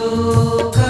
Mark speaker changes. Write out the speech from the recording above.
Speaker 1: Joker.